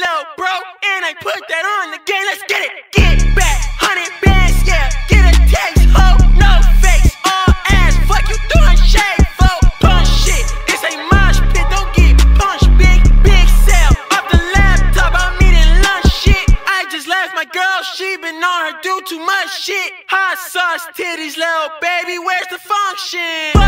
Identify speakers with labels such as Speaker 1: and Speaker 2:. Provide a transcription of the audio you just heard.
Speaker 1: Low bro. And I put that on the game, let's get it. Get back, hundred bands, yeah, get a taste, ho, no face, all ass, fuck you doing shade, fo, punch shit. This ain't mosh pit, don't get punched, big, big sale. Off the laptop, I'm eating lunch shit. I just left my girl, she been on her do too much shit. Hot sauce titties, little baby, where's the function?